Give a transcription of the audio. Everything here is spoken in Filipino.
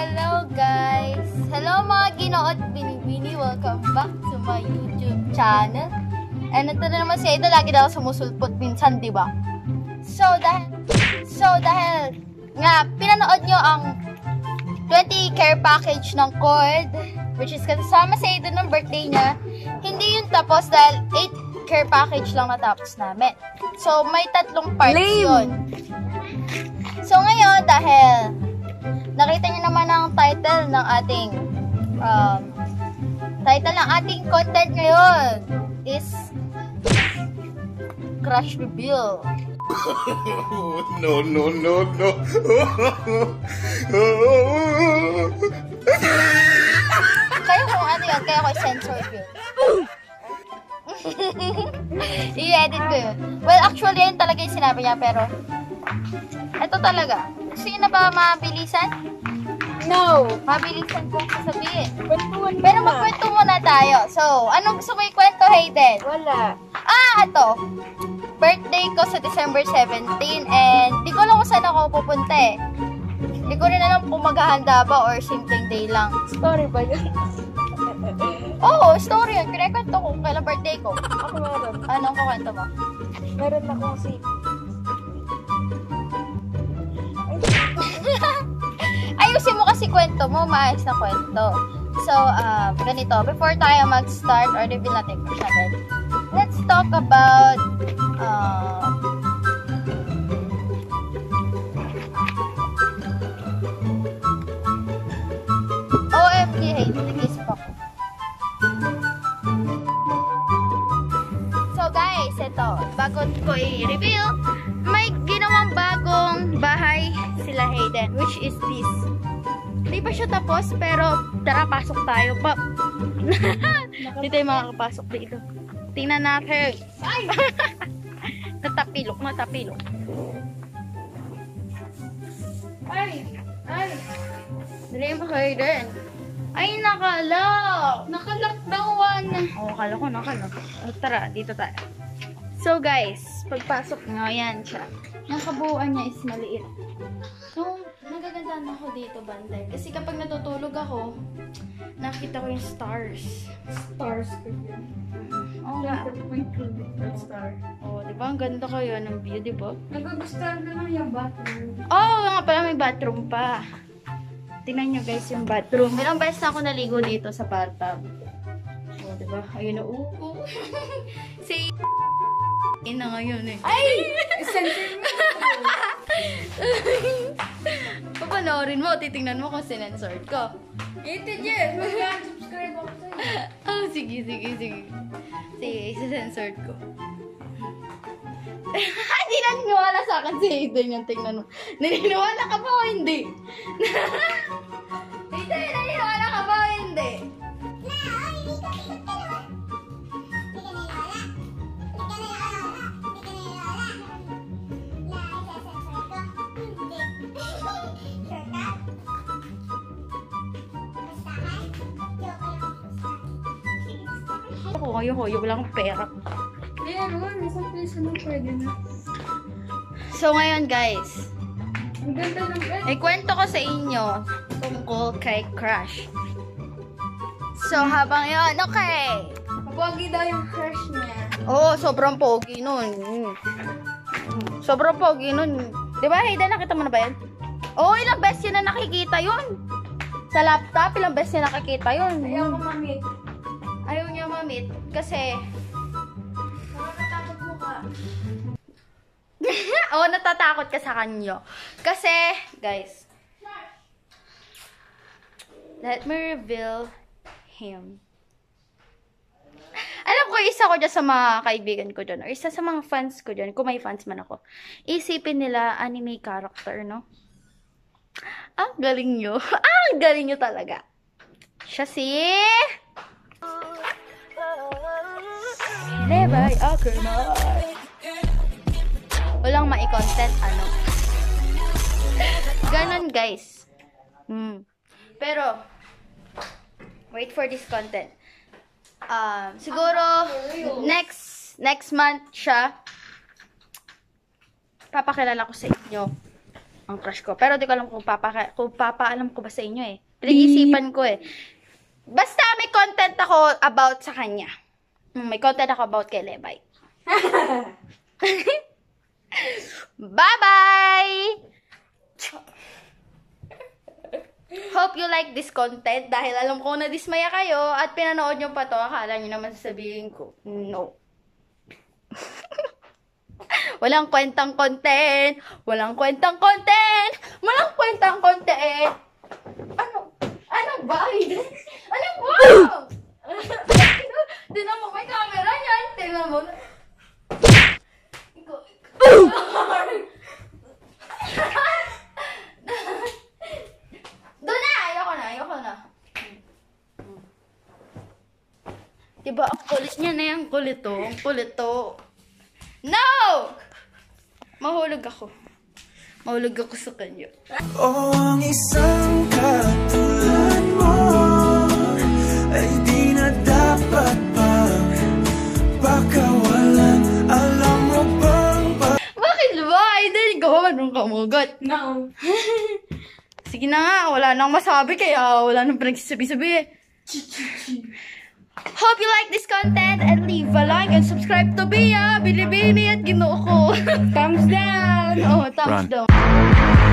Hello guys! Hello mga ginood binibini! Welcome back to my YouTube channel. And ito na naman si Ida, lagi daw sumusulpot minsan, di ba? So dahil, so dahil nga, pinanood nyo ang 20 care package ng Cord, which is kasama sa Ida ng birthday niya, hindi yun tapos dahil 8 care package lang natapos namin. So, may tatlong parts Lame. yun. So, ngayon, dahil nakita niyo naman ang title ng ating um, title ng ating content ngayon is Crush Reveal. no, no, no, no. Kaya kung ano yun, kaya ko i-censor yun. I-edit ko yun. Well, actually, yun talaga yung sinabi niya, pero ito talaga. Gusto niyo na ba mabilisan? No. Mabilisan kong sasabihin. Kwentuhan Pero magkwento muna tayo. So, anong gusto mo ikwento, Hayden? Wala. Ah, ito. Birthday ko sa December 17 and di ko alam kung saan ako pupunta eh. Di ko rin alam kung maghahanda ba or simpleng day lang. Story ba yun? Oo, oh, story yun. Kinikwento ko kung kailan birthday ko. Ako meron. Anong kukwento mo? Meron akong si... Ayusin mo kasi kwento mo, maayos na kwento. So, um, ganito, before tayo mag-start or reveal natin kung siya let's talk about um, OMG, hey, nag-isip ako. So guys, ito, bago ko i-reveal, ginawang bagong bahay sila Hayden, which is this. Hindi pa siya tapos, pero tara, pasok tayo pa. Hindi tayo makakapasok dito. Tingnan natin. Ay! natapilok, natapilok. Ay! Ay! Dali mo Hayden. Ay, nakalock! Nakalock daw one. Oo, oh, kala ko nakalock. Oh, tara, dito tayo. So guys, pagpasok nyo, yan siya. Yung kabuuan niya is maliit. So, nagagandahan ako dito, banday. Kasi kapag natutulog ako, nakita ko yung stars. Stars ko yun. Oo nga. Star. Oo, di ba? Ang ganda kayo ng view, di ba? Nagagustuhan ko lang yung bathroom. Oo, oh, nga pala may bathroom pa. Tingnan nyo guys yung bathroom. Ilang beses na ako naligo dito sa bathtub. Oo, di ba? Ayun na, oo. si ina ngayon eh. Ay! Censor mo. Papanoorin mo, titingnan mo kung sinensored ko. Ito, Jeff. Mag-subscribe ako sa'yo. Oh, sige, sige, sige. Sige, isa-censored ko. Hindi naniniwala sa akin si Aiden yung tingnan mo. Naniniwala ka ba o hindi? Ako, kayo, hoyo, wala akong pera. Meron. Isang piso na pwede na. So, ngayon, guys, Ang ganda ng bed. May kwento ko sa inyo tungkol kay Crush. So, habang yon okay. Pogi daw yung crush niya. Oo, sobrang pogi nun. Mm. Sobrang pogi nun. Di ba, Hayden, nakita mo na ba yan? Oo, ilang beses yun na nakikita yun. Sa laptop, ilang beses yun nakikita yun. Ayaw ko mamit. Ayaw niya mamit kasi... Ka. Oo, natatakot ka sa kanyo. Kasi, guys, let me reveal him. Alam ko, isa ko dyan sa mga kaibigan ko dyan, or isa sa mga fans ko dyan, kung may fans man ako, isipin nila anime character, no? Ang galing nyo. Ang galing nyo talaga. Siya si... Never Ackerman. Walang mai-content, ano. Ganon, guys. Hmm. Pero, wait for this content. Um, siguro, next, next month siya, papakilala ko sa inyo ang crush ko. Pero di ko alam kung, papa, kung papaalam ko ba sa inyo eh. Pinag-isipan ko eh. Basta may content ako about sa kanya. Mm, May content ako about kay Lebay. Bye-bye! Hope you like this content dahil alam ko na dismaya kayo at pinanood nyo pa to. Akala nyo naman sasabihin ko, no. Walang kwentang content. Walang kwentang content. Walang kwentang content. Ano? Ano ba? Ano ba? Tingnan mo, may camera niyan. Tingnan mo. Ikaw, Doon na! Ayoko na, ayoko na. Diba, ang kulit niya na yung kulit to. Ang kulit to. No! Mahulog ako. Mahulog ako sa kanya. O ang isang katulad mo Ay di na dapat pang pakawalan Alam mo bang ba Bakit ba? Idol, ikaw marunong kamugot. No. Sige na nga, wala nang masabi kaya wala nang pinagsasabi-sabi. Hope you like this content and leave a like and subscribe to Bia, Bilibili at Ginoo ko. Thumbs down. oh, thumbs down.